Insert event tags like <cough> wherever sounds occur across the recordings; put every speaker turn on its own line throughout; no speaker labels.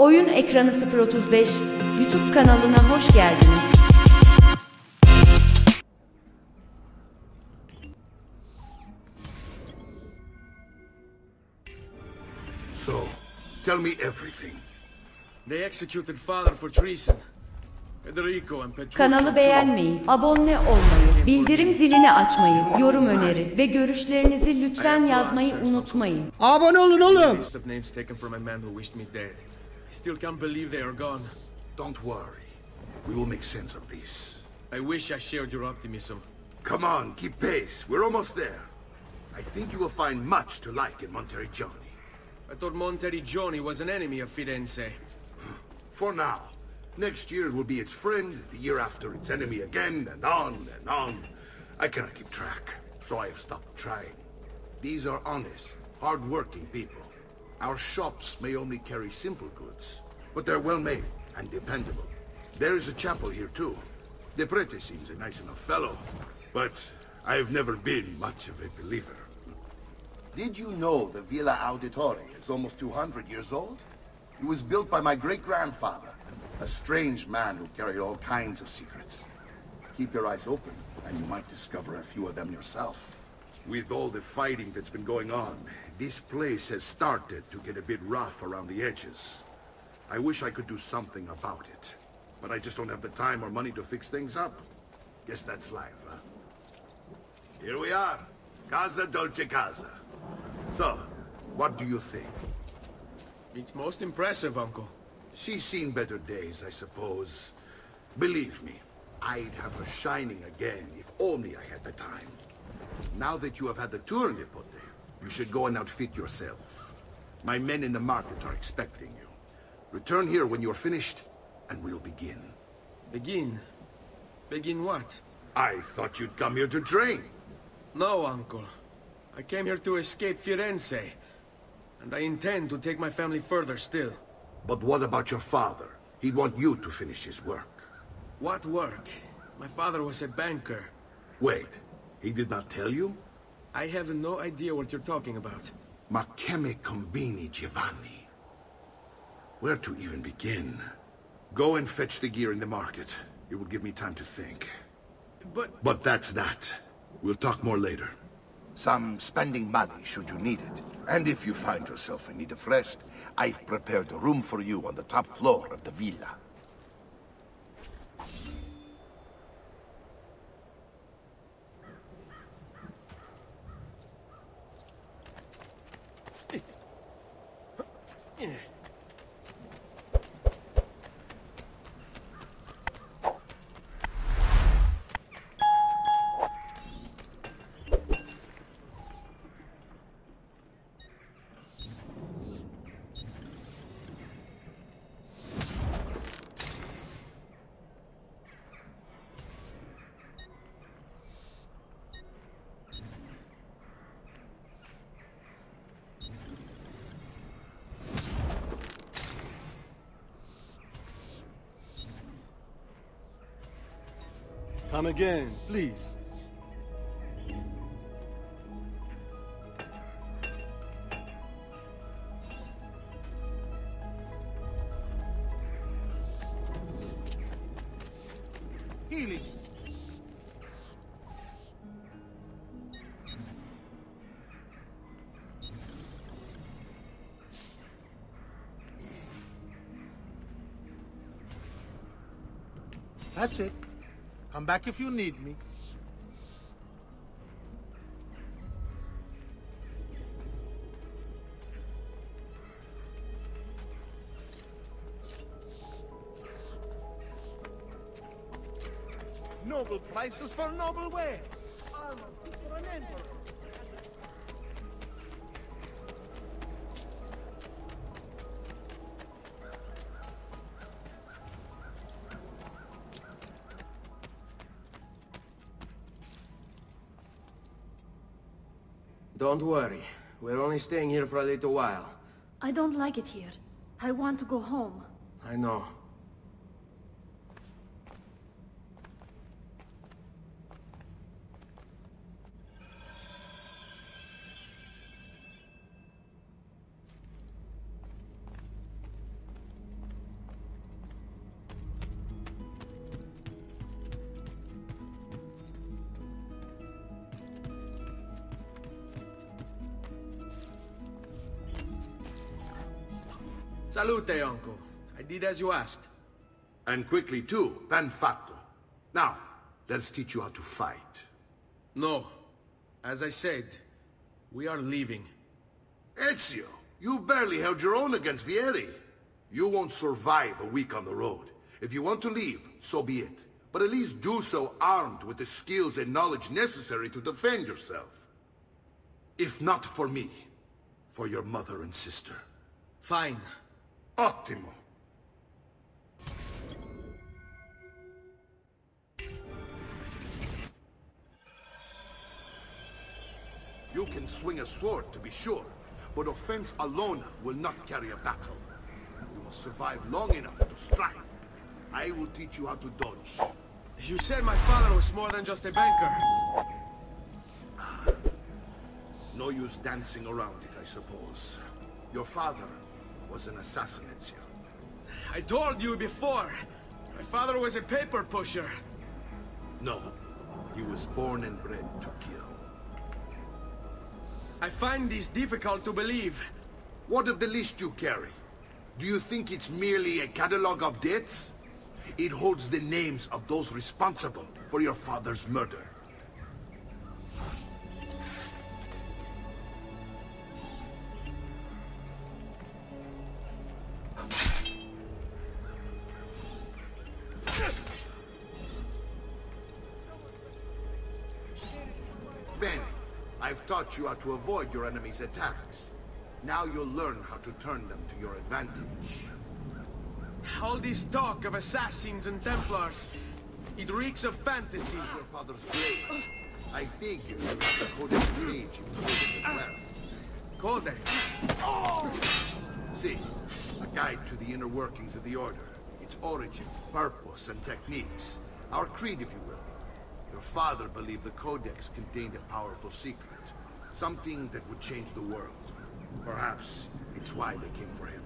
Oyun Ekranı 035 YouTube kanalına hoş geldiniz.
So, tell me everything.
They executed father for treason. Federico and Petruccio.
Kanalı beğenmeyi, abone olmayı, bildirim zilini açmayı, yorum öneri ve görüşlerinizi lütfen yazmayı unutmayın.
Abone olun oğlum.
List of names taken from a man who wished me dead. I still can't believe they are gone.
Don't worry. We will make sense of this.
I wish I shared your optimism.
Come on, keep pace. We're almost there. I think you will find much to like in Monteriggioni.
I thought Monteriggioni was an enemy of Firenze. <sighs>
For now. Next year it will be its friend, the year after its enemy again, and on and on. I cannot keep track, so I have stopped trying. These are honest, hard-working people. Our shops may only carry simple goods, but they're well-made and dependable. There is a chapel here too. De Prete seems a nice enough fellow, but I've never been much of a believer. Did you know the Villa Auditore is almost 200 years old? It was built by my great-grandfather, a strange man who carried all kinds of secrets. Keep your eyes open, and you might discover a few of them yourself. With all the fighting that's been going on, this place has started to get a bit rough around the edges. I wish I could do something about it, but I just don't have the time or money to fix things up. Guess that's life, huh? Here we are. Casa Dolce Casa. So, what do you think?
It's most impressive, Uncle.
She's seen better days, I suppose. Believe me, I'd have her shining again if only I had the time. Now that you have had the tour, Nipote, you should go and outfit yourself. My men in the market are expecting you. Return here when you're finished, and we'll begin.
Begin? Begin what?
I thought you'd come here to train.
No, Uncle. I came here to escape Firenze. And I intend to take my family further still.
But what about your father? He'd want you to finish his work.
What work? My father was a banker.
Wait, he did not tell you?
I have no idea what you're talking about.
Ma che combini, Giovanni? Where to even begin? Go and fetch the gear in the market. It will give me time to think.
But...
But that's that. We'll talk more later. Some spending money should you need it. And if you find yourself in need of rest, I've prepared a room for you on the top floor of the villa.
Come again, please.
Healing.
That's it. Come back if you need me. Noble prices for noble wares.
Don't worry. We're only staying here for a little while.
I don't like it here. I want to go home.
I know. Salute, uncle. I did as you asked.
And quickly too, ben fatto. Now, let's teach you how to fight.
No. As I said, we are leaving.
Ezio, you barely held your own against Vieri. You won't survive a week on the road. If you want to leave, so be it. But at least do so armed with the skills and knowledge necessary to defend yourself. If not for me, for your mother and sister.
Fine.
Ottimo. You can swing a sword, to be sure, but offense alone will not carry a battle. You must survive long enough to strike. I will teach you how to dodge.
You said my father was more than just a banker.
No use dancing around it, I suppose. Your father was an assassin, Ezio.
I told you before. My father was a paper pusher.
No, he was born and bred to kill.
I find this difficult to believe.
What of the list you carry? Do you think it's merely a catalogue of debts? It holds the names of those responsible for your father's murder. You how to avoid your enemy's attacks. Now you'll learn how to turn them to your advantage.
All this talk of assassins and Templars, it reeks of fantasy.
Your father's grave. I figure you have the codex page was as well.
Codex.
See, a guide to the inner workings of the Order. Its origin, purpose, and techniques. Our creed, if you will. Your father believed the Codex contained a powerful secret. Something that would change the world. Perhaps it's why they came for him.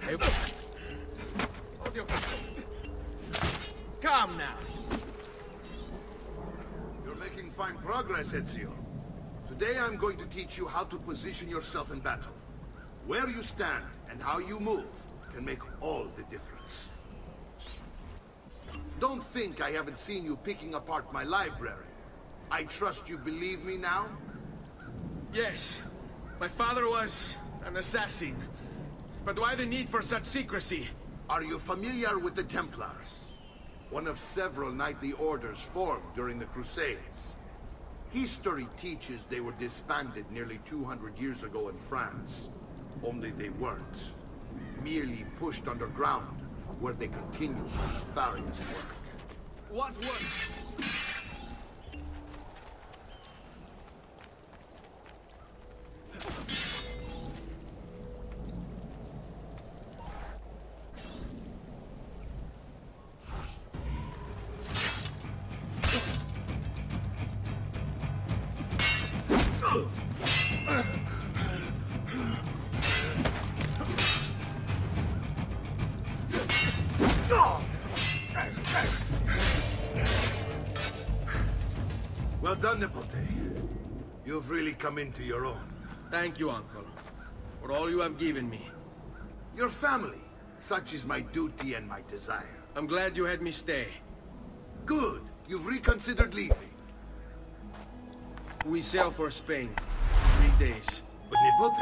Hey, Hold your... Come now.
You're making fine progress, Ezio. Today I'm going to teach you how to position yourself in battle. Where you stand and how you move can make all the difference. Don't think I haven't seen you picking apart my library. I trust you believe me now?
Yes, my father was an assassin. But why the need for such secrecy?
Are you familiar with the Templars? One of several knightly orders formed during the Crusades. History teaches they were disbanded nearly 200 years ago in France. Only they weren't. Merely pushed underground, where they continued their nefarious work.
What was?
Well done, Nipote. You've really come into your own.
Thank you, uncle, for all you have given me.
Your family, such is my duty and my desire.
I'm glad you had me stay.
Good. You've reconsidered leaving.
We sail for Spain. Three days.
But Nipote,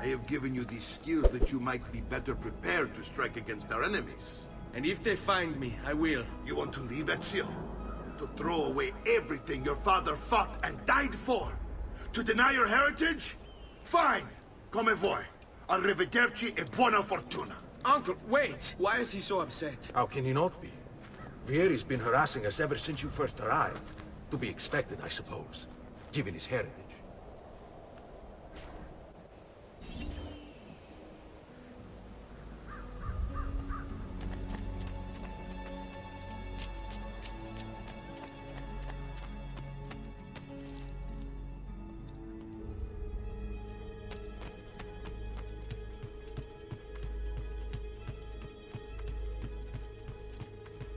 I have given you these skills that you might be better prepared to strike against our enemies.
And if they find me, I will.
You want to leave Ezio? To throw away everything your father fought and died for? To deny your heritage? Fine! Come vuoi. Arrivederci e buona fortuna.
Uncle, wait! Why is he so upset?
How can he not be? Vieri's been harassing us ever since you first arrived. To be expected, I suppose, given his heritage.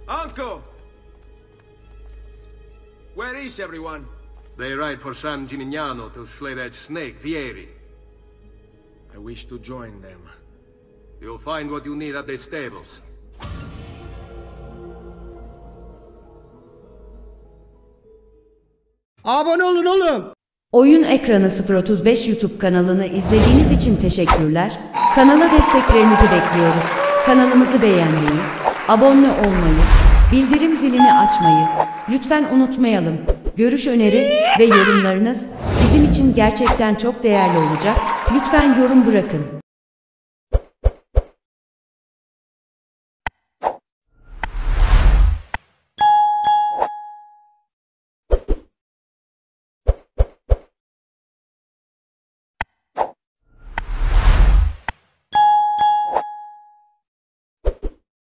Uncle! Where is everyone?
They ride for San Gimignano to slay that snake, Vieri.
I wish to join them.
You'll find what you need at the stables.
Abone olun oğlum.
Oyun Ekranı 035 YouTube kanalını izlediğiniz için teşekkürler. Kanala desteklerinizi bekliyoruz. Kanalımızı beğenmeyi, abone olmayı, bildirim zilini açmayı lütfen unutmayalım. Görüş öneri ve yorumlarınız bizim için gerçekten çok değerli olacak. Lütfen yorum bırakın.